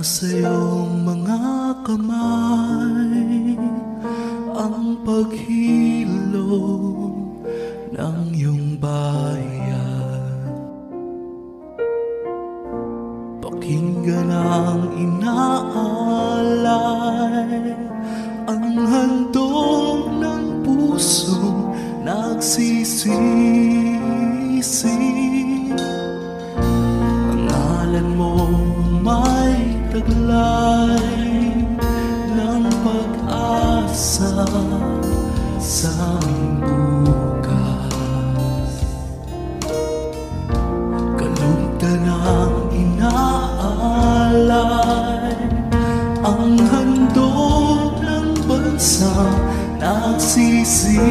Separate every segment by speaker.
Speaker 1: Nasa iyong mga kamay. Ang paghilom ng iyong bayan. Pakinggan ang inaalay. Ang handog ng puso nagsisisi. Pangalan mo, my taglay ng pag-asa sa aming bukas. Kalugdan ang inaalay ang handog ng bansa nagsisisi.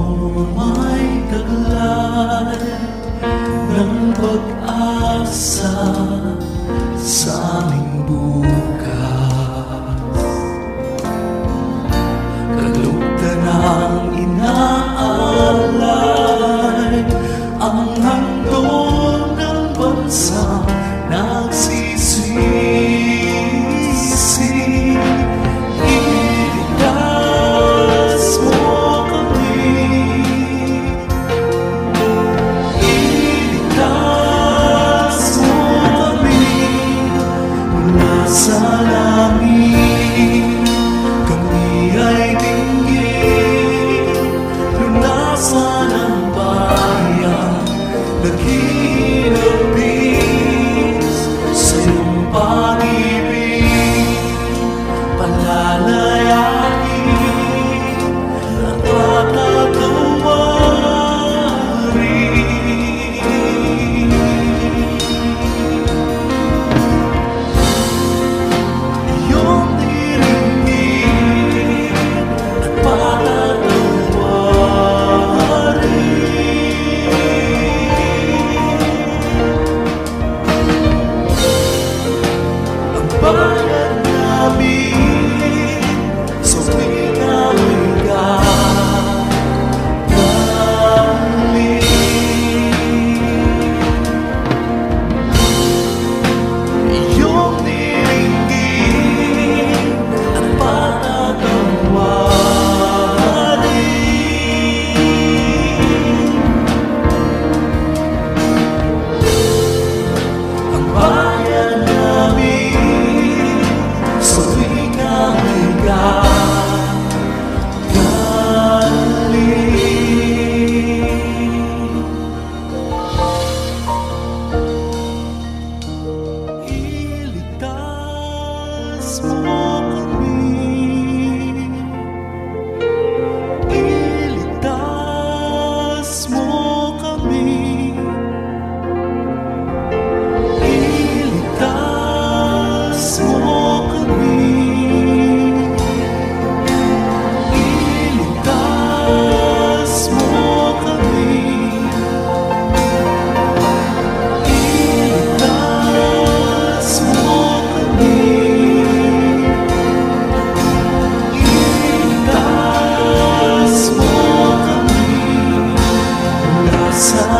Speaker 1: graça.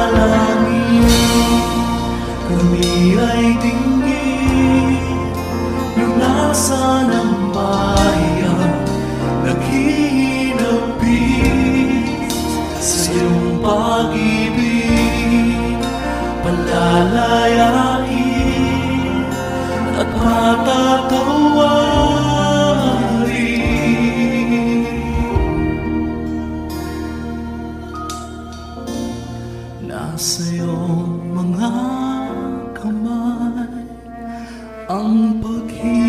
Speaker 1: Nasa iyong mga kamay. Ang paghihirap